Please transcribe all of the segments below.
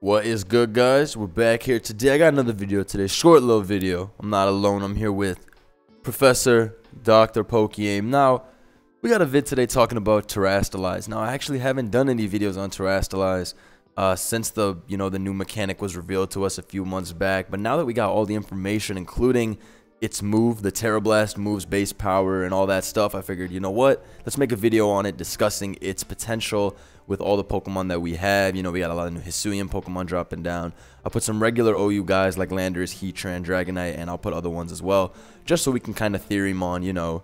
What is good, guys? We're back here today. I got another video today, short little video. I'm not alone. I'm here with Professor Dr. Pokeaim. Now, we got a vid today talking about Terastallize. Now, I actually haven't done any videos on Terastallize uh, since the you know the new mechanic was revealed to us a few months back. But now that we got all the information, including its move, the Tera Blast move's base power, and all that stuff, I figured, you know what? Let's make a video on it discussing its potential with all the Pokemon that we have. You know, we got a lot of new Hisuian Pokemon dropping down. I'll put some regular OU guys like Landorus, Heatran, Dragonite, and I'll put other ones as well, just so we can kind of theorem on, you know,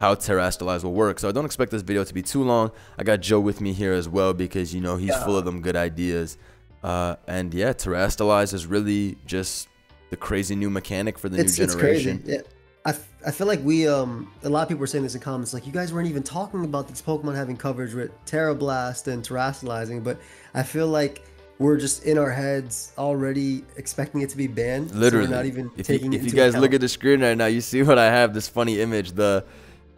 how Terastallize will work. So I don't expect this video to be too long. I got Joe with me here as well because, you know, he's yeah. full of them good ideas. Uh, and yeah, Terastallize is really just the crazy new mechanic for the it's, new generation. It's crazy. Yeah. I, I feel like we um a lot of people were saying this in comments like you guys weren't even talking about this Pokemon having coverage with Tera Blast and Terastallizing, but I feel like we're just in our heads already expecting it to be banned. Literally, so not even if taking. You, if you guys account. look at the screen right now, you see what I have. This funny image. The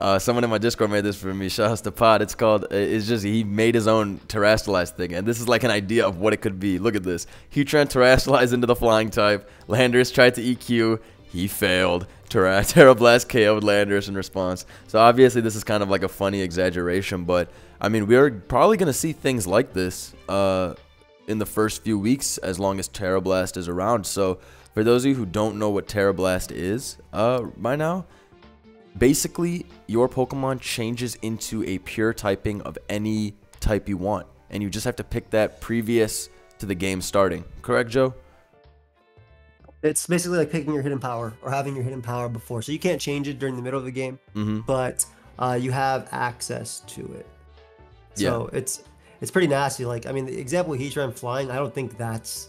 uh, someone in my Discord made this for me. Out to Pod. It's called. Uh, it's just he made his own Terastallize thing, and this is like an idea of what it could be. Look at this. He tried Terastallize into the flying type. Landorus tried to EQ. He failed. Tera, Tera Blast KO'd Landorus in response. So obviously this is kind of like a funny exaggeration, but I mean we're probably gonna see things like this uh, in the first few weeks as long as Tera Blast is around. So for those of you who don't know what Tera Blast is uh, by now, basically your Pokemon changes into a pure typing of any type you want, and you just have to pick that previous to the game starting. Correct, Joe? It's basically like picking your hidden power or having your hidden power before. So you can't change it during the middle of the game, mm-hmm. but uh, you have access to it. So yeah. it's it's pretty nasty. Like I mean, the example Heatran flying, I don't think that's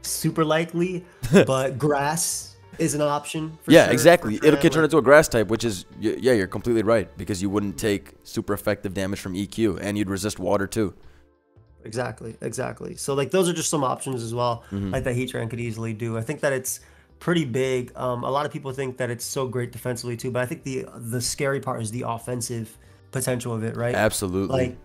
super likely, but grass is an option. yeah, sure, yeah, exactly. It can turn into a grass type, which is yeah, you're completely right because you wouldn't take super effective damage from EQ and you'd resist water too. Exactly, exactly. So like those are just some options as well, mm-hmm. like that Heatran could easily do. I think that it's pretty big. Um, a lot of people think that it's so great defensively too, but I think the the scary part is the offensive potential of it, right? Absolutely. Like,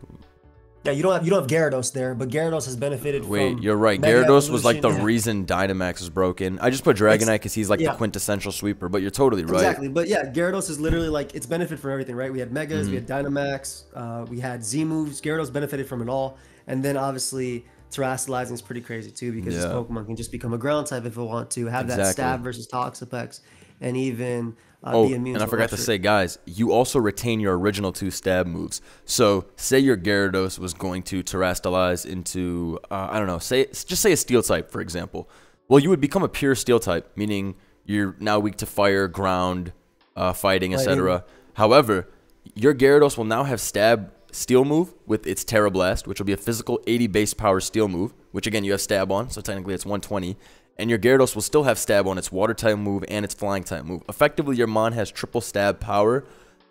yeah, you don't have you don't have Gyarados there, but Gyarados has benefited. Wait, you're right. Gyarados was like the yeah. reason Dynamax was broken. I just put Dragonite because he's like yeah. the quintessential sweeper, but you're totally right. Exactly, but yeah, Gyarados is literally like it's benefit from everything, right? We had Megas, mm-hmm. we had Dynamax, uh, we had Z moves. Gyarados benefited from it all. And then obviously terastallizing is pretty crazy too because yeah. this Pokemon can just become a ground type if it want to have exactly. that stab versus Toxapex and even uh, oh, and I forgot electric. to say, guys, you also retain your original two stab moves. So, say your Gyarados was going to Terastallize into, uh, I don't know, say just say a Steel type, for example. Well, you would become a pure Steel type, meaning you're now weak to fire, ground, uh, fighting, etc. However, your Gyarados will now have stab Steel move with its Tera Blast, which will be a physical 80 base power Steel move, which again you have Stab on, so technically it's 120. And your Gyarados will still have Stab on its Water type move and its Flying type move. Effectively, your Mon has triple Stab power,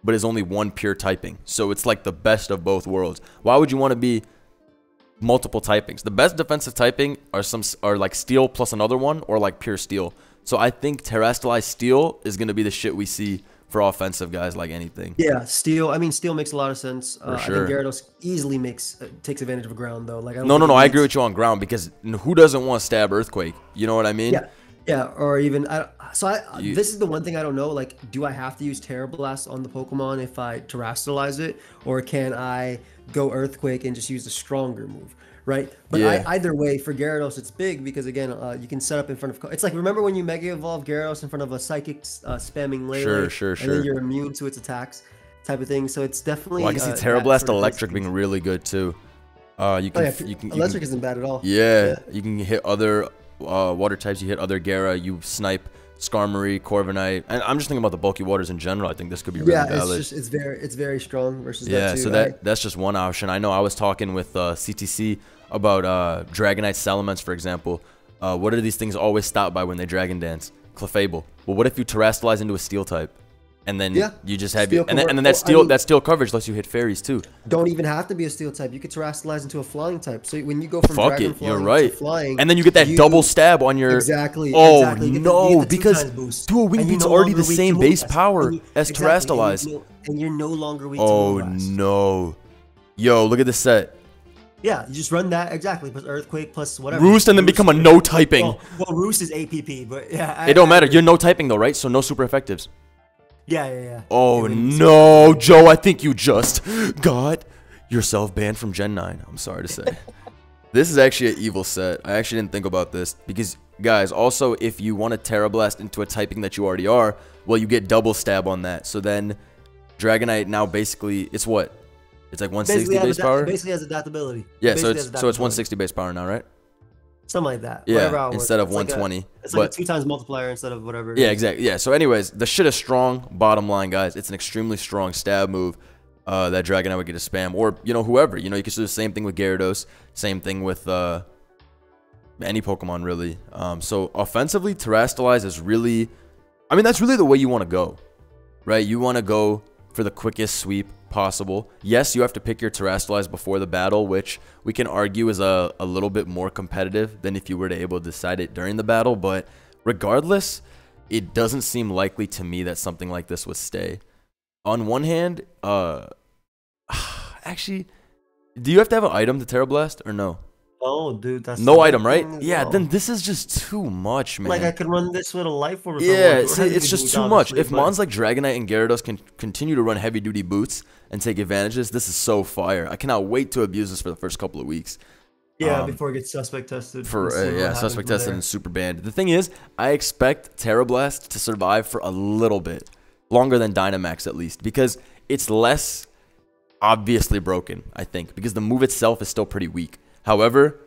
but is only one pure typing. So it's like the best of both worlds. Why would you want to be multiple typings? The best defensive typing are some are like Steel plus another one, or like pure Steel. So I think Terastallized Steel is going to be the shit we see for offensive guys like anything. Yeah, steel. I mean, steel makes a lot of sense. Uh, sure. I think Gyarados easily makes uh, takes advantage of ground though. Like no, no, no. I agree with you on ground because who doesn't want to stab earthquake? You know what I mean? Yeah, yeah. Or even I. So I. You, this is the one thing I don't know. Like, do I have to use Tera Blast on the Pokemon if I terastallize it, or can I go earthquake and just use the stronger move? Right? But yeah. I, either way, for Gyarados, it's big because again, uh, you can set up in front of. It's like remember when you Mega Evolve Gyarados in front of a Psychic uh, spamming Lele, sure, sure, sure, and then you're immune to its attacks, type of thing. So it's definitely. Well, I can see uh, Electric being really good too. Uh, you can, oh, yeah. you can electric can, isn't bad at all. Yeah, yeah. you can hit other uh, water types. You hit other Gyara. You snipe Skarmory, Corviknight, and I'm just thinking about the bulky waters in general. I think this could be really yeah, valid. it's just it's very it's very strong versus yeah. That too, so right? that that's just one option. I know I was talking with uh, CTC about uh, Dragonite Salamence, for example. Uh, what are these things always stop by when they Dragon Dance? Clefable. Well, what if you Terastallize into a Steel type? And then yeah. you just have your, and then, and then that steel I mean, that steel coverage lets you hit fairies too. Don't even have to be a steel type. You could terastallize into a flying type. So when you go from Fuck dragon it, you're right. flying, and then you get that you, double stab on your exactly. Oh exactly. no, because dual wing beat's no already the same base power you, as exactly, and, you, and, you're no longer weak to Oh no, yo, look at this set. Yeah, you just run that exactly plus earthquake plus whatever. Roost and then become a no typing. Well, well, Roost is APP, but yeah. I, it don't I matter. You're no typing though, right? So no super effectives. Yeah, yeah, yeah. Oh no, Joe! I think you just got yourself banned from Gen 9. I'm sorry to say. this is actually an evil set. I actually didn't think about this because, guys, also if you want to Tera Blast into a typing that you already are, well, you get double stab on that. So then, Dragonite now basically it's what? It's like 160 Basically base power. basically has adaptability. Yeah, so it's so it's 160 base power now, right? Something like that. Yeah, Whatever how it works. instead of It's like a- 120. It's like but a two times multiplier instead of whatever. Yeah, exactly. Yeah. So, anyways, the shit is strong. Bottom line, guys, it's an extremely strong stab move uh, that Dragonite would get to spam, or you know, whoever. You know, you can do the same thing with Gyarados, same thing with uh, any Pokemon really. Um, so offensively, Terastallize is really, I mean, that's really the way you want to go, right? You want to go for the quickest sweep possible. Yes, you have to pick your Terastallize before the battle, which we can argue is a, a little bit more competitive than if you were to able to decide it during the battle. But regardless, it doesn't seem likely to me that something like this would stay. On one hand, uh, actually, do you have to have an item to Tera Blast or no? Oh, dude, that's No item, right? Yeah, well. then this is just too much, man. like I could run this with a life orb. Yeah, wanted to, or see, it's just too much. If mons like Dragonite and Gyarados can continue to run heavy duty boots and take advantages, this is so fire. I cannot wait to abuse this for the first couple of weeks. yeah, um, before it gets suspect tested. For uh, yeah, suspect tested there. and super banned. The thing is, I expect Tera Blast to survive for a little bit longer than Dynamax at least because it's less obviously broken. I think because the move itself is still pretty weak. However,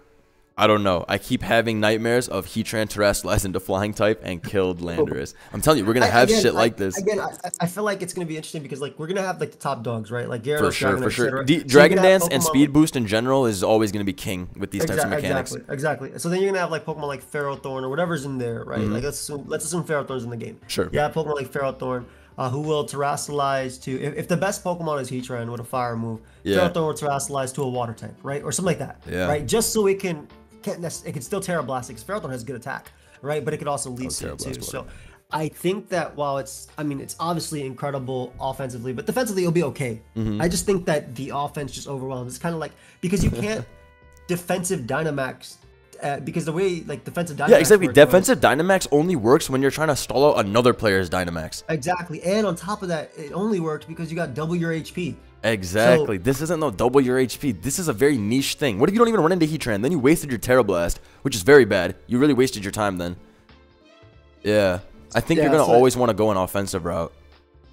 I don't know. I keep having nightmares of Heatran Terrestrialized into Flying type and killed Landorus. I'm telling you, we're gonna I- have again, shit I- like this. Again, I, I feel like it's gonna be interesting because like we're gonna have like the top dogs, right? Like Gyarados, For sure, Dragonite, for sure. D- Dragon gonna Dance and Speed Boost in general is always going to be king with these types of mechanics. Exactly, exactly. So then you're gonna have like Pokemon like Ferrothorn or whatever's in there, right? Like let's assume let's assume Ferrothorn's in the game. Mm-hmm. Sure. Yeah, Pokemon like Ferrothorn, uh, who will Terastallize to if, if the best Pokemon is Heatran with a fire move, Yeah. Ferrothorn will Terastallize to a water type, right? Or something like that. Yeah. Right? Just so it can can't it can still Tera Blast because Ferrothorn has good attack, right? But it could also lead to too. So I think that while it's, I mean, it's obviously incredible offensively, but defensively it'll be okay. Mm-hmm. I just think that the offense just overwhelms. It's kind of like because you can't defensive Dynamax uh, because the way like defensive Dynamax Yeah, exactly. work was- Defensive Dynamax only works when you're trying to stall out another player's Dynamax. exactly, and on top of that, it only worked because you got double your HP. Exactly. this isn't no double your HP. This is a very niche thing. What if you don't even run into Heatran? Then you wasted your Tera Blast, which is very bad. You really wasted your time then. Yeah. I think Yeah, you're going to so- always want to go an offensive route.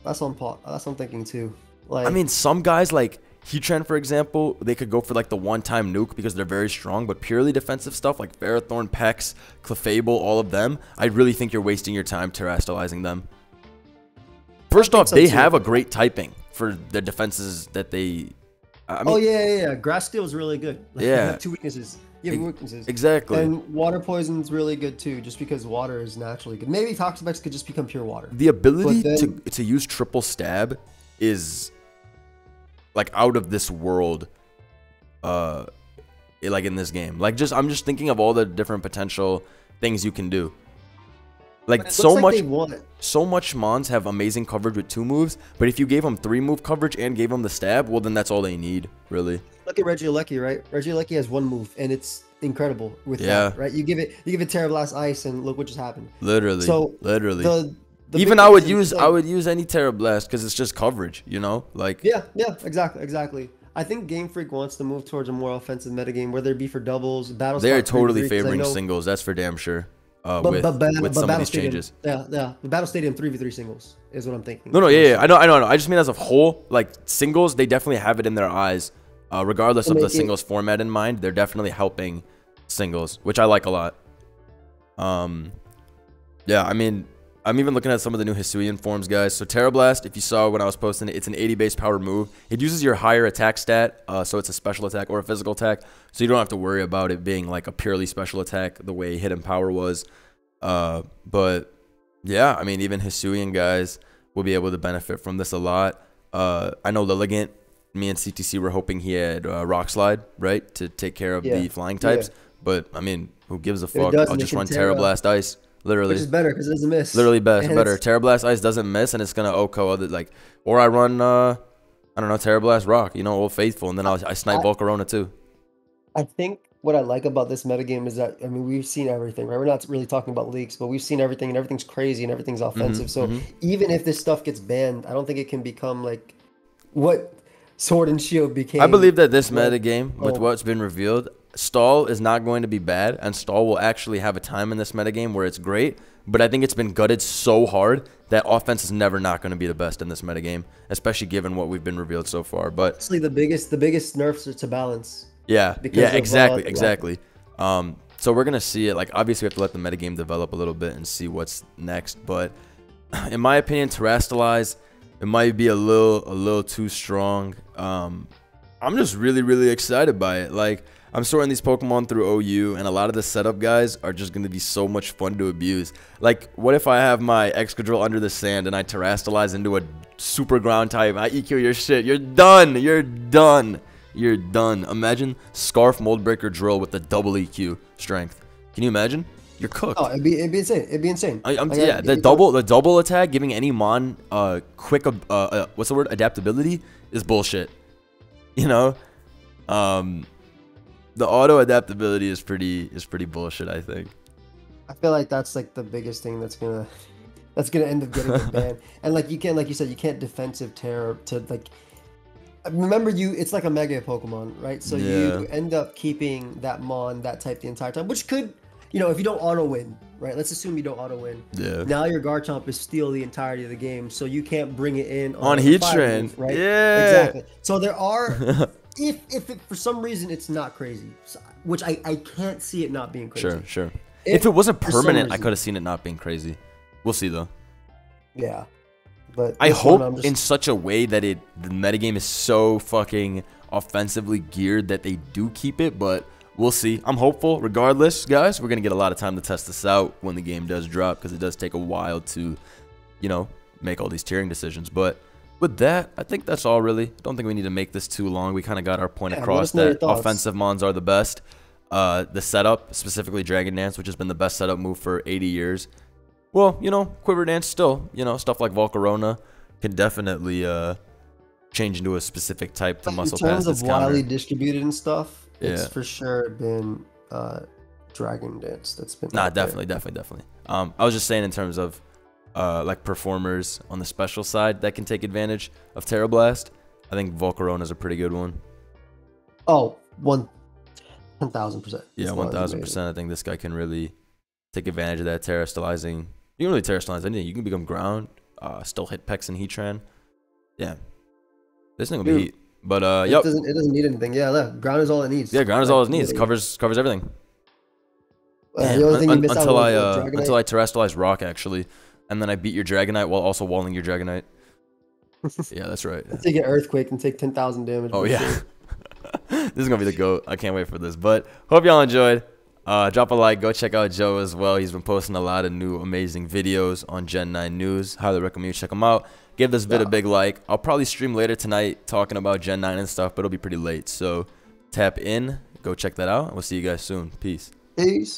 That's what I'm that's what I'm thinking too. Like I mean, some guys like Heatran, for example, they could go for like the one-time nuke because they're very strong, but purely defensive stuff like Ferrothorn, Pex, Clefable, all of them, I really think you're wasting your time terrestrializing them. First off, so they too. have a great typing for the defenses that they. I mean, oh yeah, yeah, yeah. Grass steel is really good. Like, you Yeah. have two weaknesses. You have weaknesses. exactly. And water poison's really good too, just because water is naturally good. Maybe Toxapex could just become pure water. the ability But to to use triple stab is like out of this world uh like in this game like just i'm just thinking of all the different potential things you can do like so like much they want it. so much mons have amazing coverage with two moves but if you gave them three move coverage and gave them the stab well then that's all they need really Look at Regieleki, right? Regieleki has one move, and it's incredible with Yeah. that, right? You give it, you give it Tera Blast Ice, and look what just happened. literally So, literally the even i would use i would use any tera blast because it's just coverage you know like Yeah, yeah, exactly, exactly. I think Game Freak wants to move towards a more offensive metagame, whether it be for doubles, battles. they're totally favoring singles that's for damn sure uh, But, with, but, but, with some of these Stadium, changes yeah, yeah, the Battle Stadium three v three singles is what I'm thinking. No, no, yeah, yeah. I know, I know, I know. I just mean as a whole, like singles, they definitely have it in their eyes, uh, regardless of the it- singles format in mind. They're definitely helping singles, which I like a lot. Um, yeah, I mean, I'm even looking at some of the new Hisuian forms, guys. So Tera Blast, if you saw when I was posting it, it's an 80 base power move. It uses your higher attack stat, uh, so it's a special attack or a physical attack. So you don't have to worry about it being like a purely special attack the way Hidden Power was. Uh, but yeah, I mean, even Hisuian guys will be able to benefit from this a lot. Uh, I know Lilligant, me and CTC were hoping he had uh, Rock Slide, right, to take care of Yeah, the flying yeah. types. But I mean, who gives a fuck? I'll just run Tera. Blast Ice, literally. which is better because it doesn't miss. Literally best, And better. Tera Blast Ice doesn't miss, and it's gonna OHKO other like, or I run, uh, I don't know, Tera Blast Rock, you know, Old Faithful, and then I'll, I snipe Volcarona too. I think what I like about this metagame is that I mean we've seen everything, right? We're not really talking about leaks, but we've seen everything and everything's crazy and everything's Mm-hmm, offensive. so even if this stuff gets banned, I don't think it can become like what Sword and Shield became. I believe that this like, meta game, with oh. what's been revealed, stall is not going to be bad, and stall will actually have a time in this meta game where it's great. But I think it's been gutted so hard that offense is never not going to be the best in this meta game, especially given what we've been revealed so far. But honestly the biggest the biggest nerfs are to balance. yeah, yeah, uh, exactly, exactly. Um, so we're gonna see it. Like obviously, we have to let the metagame develop a little bit and see what's next. But in my opinion, Terastallize, it might be a little, a little too strong. Um, I'm just really, really excited by it. Like I'm sorting these Pokemon through OU, and a lot of the setup guys are just gonna be so much fun to abuse. Like, what if I have my Excadrill under the sand and I Terastallize into a super ground type? I EQ your shit. You're done. You're done. You're done. Imagine Scarf Moldbreaker Drill with the double EQ strength. Can you imagine? You're cooked. Oh, it'd be it'd be insane. It'd be insane. I, I'm, Like, yeah, the double the double attack giving any mon uh quick uh, uh what's the word adaptability is bullshit. You know, um, the auto adaptability is pretty is pretty bullshit. I think. I feel like that's like the biggest thing that's gonna that's gonna end up getting banned. And like you can't, like you said, you can't defensive terror to like. Remember, you it's like a mega Pokemon, right? So Yeah. you end up keeping that Mon that type the entire time, which could, you know, if you don't auto win, right? Let's assume you don't auto win. Yeah. Now your Garchomp is steal the entirety of the game, so you can't bring it in On a Heat fire Train. move, right? Yeah. exactly. So there are, if if it, for some reason it's not crazy, which I I can't see it not being crazy. Sure, sure. If If, it wasn't permanent, I could have seen it not being crazy. We'll see though. Yeah, but I hope just- in such a way that it the metagame is so fucking offensively geared that they do keep it, but we'll see. I'm hopeful. Regardless, guys, we're gonna get a lot of time to test this out when the game does drop because it does take a while to, you know, make all these tiering decisions. But with that, I think that's all really. Don't think we need to make this too long. We kind of got our point Yeah, across that offensive mons are the best. Uh, the setup, specifically Dragon Dance, which has been the best setup move for 80 years. Well, you know, Quiver Dance still, you know, stuff like Volcarona can definitely uh change into a specific type to in muscle terms pass of counter. widely distributed and stuff, it's for sure been uh, Dragon Dance that's been. Nah, out there. definitely, definitely, definitely. Um, I was just saying in terms of uh like performers on the special side that can take advantage of Tera Blast. I think Volcarona is a pretty good one. Oh, one, ten thousand percent. Yeah, one thousand percent. I think this guy can really take advantage of that terastallizing. You can really terastallize anything. You can become ground, uh, still hit Pex and Heatran. Yeah, this thing will be heat. But uh, It yep, doesn't. It doesn't need anything. Yeah, look, ground is all it needs. yeah, ground is all it needs. Covers covers everything. Uh, Damn, the only thing un- you miss out until I uh, until I terrestrialize rock actually, and then I beat your Dragonite while also walling your Dragonite. yeah, that's right. Take an earthquake and take ten thousand damage. Oh yeah. sure. this is gonna be the goat. I can't wait for this. But hope y'all enjoyed. Uh, drop a like. Go check out Joe as well. He's been posting a lot of new amazing videos on Gen 9 News. Highly recommend you check him out. Give this vid a big like. I'll probably stream later tonight talking about Gen 9 and stuff, but it'll be pretty late. So tap in. Go check that out. We'll see you guys soon. Peace. Peace.